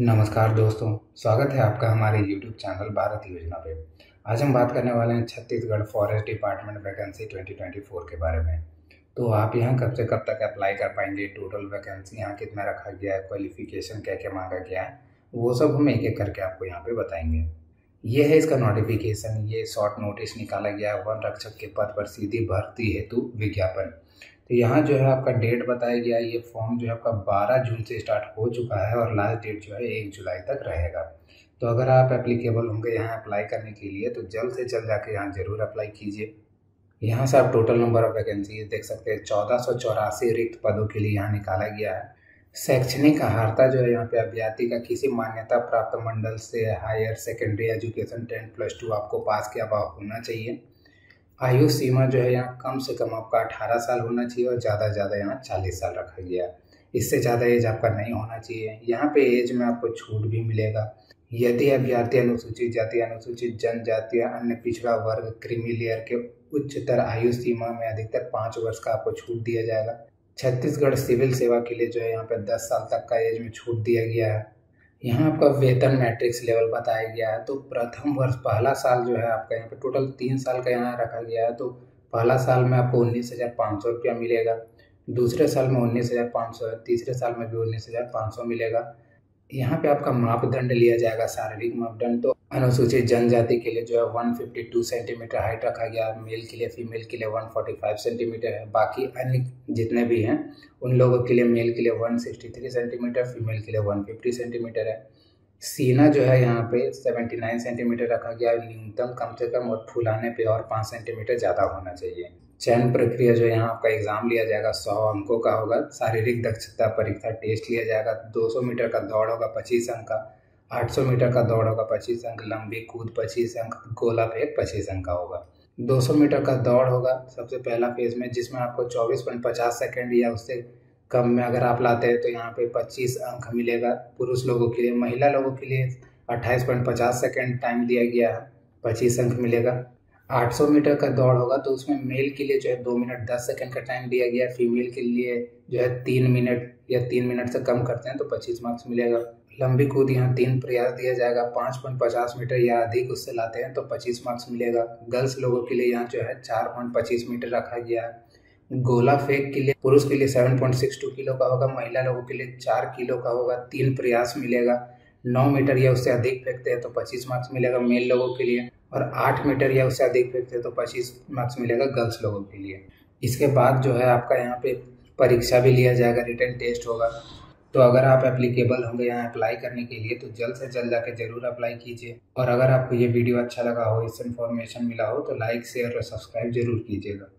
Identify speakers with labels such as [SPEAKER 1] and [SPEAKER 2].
[SPEAKER 1] नमस्कार दोस्तों, स्वागत है आपका हमारे YouTube चैनल भारत योजना पे। आज हम बात करने वाले हैं छत्तीसगढ़ फॉरेस्ट डिपार्टमेंट वैकेंसी 2024 के बारे में। तो आप यहाँ कब से कब तक अप्लाई कर पाएँगे? टोटल वैकेंसी यहाँ कितना रखा गया है? क्वालिफिकेशन क्या क्या मांगा गया है? वो सब हम एक एक करके आपको यहाँ पर बताएँगे। ये है इसका नोटिफिकेशन ये शॉर्ट नोटिस निकाला गया वन रक्षक के पद पर सीधी भर्ती हेतु विज्ञापन। तो यहाँ जो है आपका डेट बताया गया, ये फॉर्म जो है आपका 12 जून से स्टार्ट हो चुका है और लास्ट डेट जो है एक जुलाई तक रहेगा। तो अगर आप एप्लीकेबल होंगे यहाँ अप्लाई करने के लिए तो जल्द से जल्द जाके यहाँ ज़रूर अप्लाई कीजिए। यहाँ से आप टोटल नंबर ऑफ़ वैकेंसी देख सकते हैं, चौदह सौ चौरासी रिक्त पदों के लिए यहाँ निकाला गया है। शैक्षणिक आहारता जो है यहाँ पे अभ्यर्थी का किसी मान्यता प्राप्त मंडल से higher secondary education ten plus two आपको पास किया हुआ होना चाहिए। आयु सीमा जो है यहाँ कम से कम आपका अठारह साल होना चाहिए और ज़्यादा से ज़्यादा यहाँ चालीस साल रखा गया है। इससे ज़्यादा एज आपका नहीं होना चाहिए। यहाँ पे एज में आपको छूट भी मिलेगा। यदि अभ्यर्थी अनुसूचित, जाति अनुसूचित, जनजाति या अन्य पिछड़ा वर्ग, क्रीमी लेयर के उच्चतर आयु सीमा में अधिकतर पाँच वर्ष का आपको छूट दिया जाएगा। छत्तीसगढ़ सिविल सेवा के लिए जो है यहाँ पे दस साल तक का एज में छूट दिया गया है। यहाँ आपका वेतन मैट्रिक्स लेवल बताया गया है तो प्रथम वर्ष पहला साल जो है आपका यहाँ पे टोटल तीन साल का यहाँ रखा गया है तो पहला साल में आपको उन्नीस हज़ार पाँच सौ रुपया मिलेगा, दूसरे साल में उन्नीस हज़ार पाँच सौ तीसरे साल में भी उन्नीस हज़ार पाँच सौ मिलेगा। यहाँ पे आपका मापदंड लिया जाएगा शारीरिक मापदंड। तो अनुसूचित जनजाति के लिए जो है 152 सेंटीमीटर हाइट रखा गया मेल के लिए फीमेल के लिए 145 सेंटीमीटर है। बाकी अन्य जितने भी हैं, उन लोगों के लिए मेल के लिए 163 सेंटीमीटर फीमेल के लिए 150 सेंटीमीटर है। सीना जो है यहाँ पे 79 सेंटीमीटर रखा गया, न्यूनतम कम से कम और फुलाने पे और पाँच सेंटीमीटर ज़्यादा होना चाहिए। चयन प्रक्रिया जो यहाँ आपका एग्ज़ाम लिया जाएगा, सौ अंकों का होगा, शारीरिक दक्षता परीक्षा टेस्ट लिया जाएगा 200 मीटर का दौड़ होगा, पच्चीस अंक का 800 मीटर का दौड़ होगा, पच्चीस अंक, लंबी कूद, पच्चीस अंक, गोला फेंक, पच्चीस अंक का होगा। 200 मीटर का दौड़ होगा, सबसे पहला फ़ेज़ में, जिसमें आपको चौबीस पॉइंट पचास सेकेंड या उससे कम में अगर आप लाते हैं तो यहाँ पे पच्चीस अंक मिलेगा, पुरुष लोगों के लिए, महिला लोगों के लिए, अट्ठाईस पॉइंट पचास सेकेंड टाइम दिया गया है पच्चीस अंक मिलेगा। 800 मीटर का दौड़ होगा तो उसमें मेल के लिए जो है दो मिनट दस सेकंड का टाइम दिया गया फीमेल के लिए जो है तीन मिनट या तीन मिनट से कम करते हैं तो पच्चीस मार्क्स मिलेगा। लंबी कूद यहाँ तीन प्रयास दिया जाएगा, पाँच पॉइंट पचास मीटर या अधिक उससे लाते हैं तो पच्चीस मार्क्स मिलेगा। गर्ल्स लोगों के लिए यहाँ जो है चार पॉइंट पच्चीस मीटर रखा गया है। गोला फेंक के लिए, पुरुष के लिए seven point six two kilo का होगा, महिला लोगों के लिए चार किलो का होगा, तीन प्रयास मिलेगा। नौ मीटर या उससे अधिक फेंकते हैं तो पच्चीस मार्क्स मिलेगा मेल लोगों के लिए और आठ मीटर या उससे अधिक फेंकते हैं तो पच्चीस मार्क्स मिलेगा गर्ल्स लोगों के लिए। इसके बाद जो है आपका यहाँ पे परीक्षा भी लिया जाएगा रिटर्न टेस्ट होगा। तो अगर आप एप्लीकेबल होंगे यहाँ अप्लाई करने के लिए तो जल्द से जल्द जाकर ज़रूर अप्लाई कीजिए। और अगर आपको ये वीडियो अच्छा लगा हो इससे इन्फॉर्मेशन मिला हो तो लाइक शेयर और सब्सक्राइब ज़रूर कीजिएगा।